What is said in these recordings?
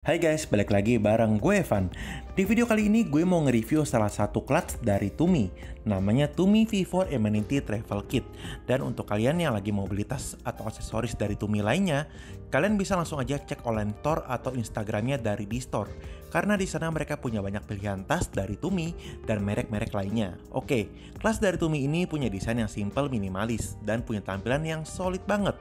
Hai guys, balik lagi bareng gue Evan. Di video kali ini gue mau nge-review salah satu clutch dari Tumi, namanya Tumi V4 Amenity Travel Kit. Dan untuk kalian yang lagi mau beli tas atau aksesoris dari Tumi lainnya, kalian bisa langsung aja cek online store atau Instagramnya dari di store. Karena di sana mereka punya banyak pilihan tas dari Tumi dan merek-merek lainnya. Oke, kelas dari Tumi ini punya desain yang simple minimalis dan punya tampilan yang solid banget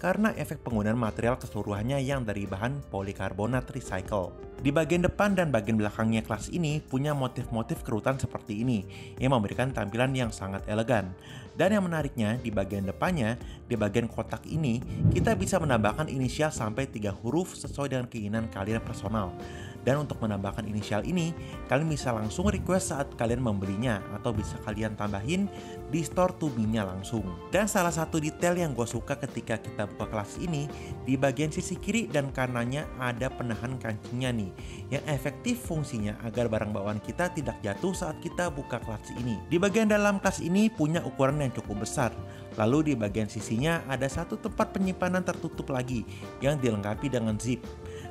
karena efek penggunaan material keseluruhannya yang dari bahan polikarbonat recycle. Di bagian depan dan bagian belakangnya kelas ini punya motif-motif kerutan seperti ini yang memberikan tampilan yang sangat elegan. Dan yang menariknya di bagian depannya, di bagian kotak ini, kita bisa menambahkan inisial sampai 3 huruf sesuai dengan keinginan kalian personal. Dan untuk menambahkan inisial ini, kalian bisa langsung request saat kalian membelinya atau bisa kalian tambahin di store tubinya langsung. Dan salah satu detail yang gue suka ketika kita buka kelas ini, di bagian sisi kiri dan kanannya ada penahan kancingnya nih, yang efektif fungsinya agar barang bawaan kita tidak jatuh saat kita buka kelas ini. Di bagian dalam kelas ini punya ukuran yang cukup besar, lalu di bagian sisinya ada satu tempat penyimpanan tertutup lagi yang dilengkapi dengan zip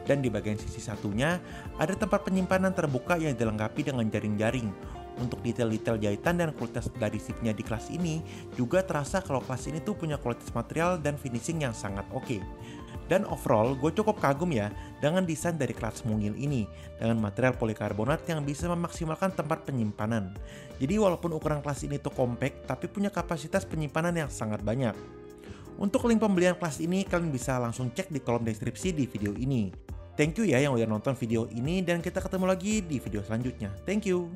dan di bagian sisi satunya ada tempat penyimpanan terbuka yang dilengkapi dengan jaring-jaring. Untuk detail-detail jahitan dan kualitas dari zipnya di kelas ini juga terasa kalau kelas ini tuh punya kualitas material dan finishing yang sangat oke. Okay. Dan overall, gue cukup kagum ya dengan desain dari kelas mungil ini dengan material polikarbonat yang bisa memaksimalkan tempat penyimpanan. Jadi walaupun ukuran kelas ini tuh compact, tapi punya kapasitas penyimpanan yang sangat banyak. Untuk link pembelian kelas ini, kalian bisa langsung cek di kolom deskripsi di video ini. Thank you ya yang udah nonton video ini dan kita ketemu lagi di video selanjutnya. Thank you.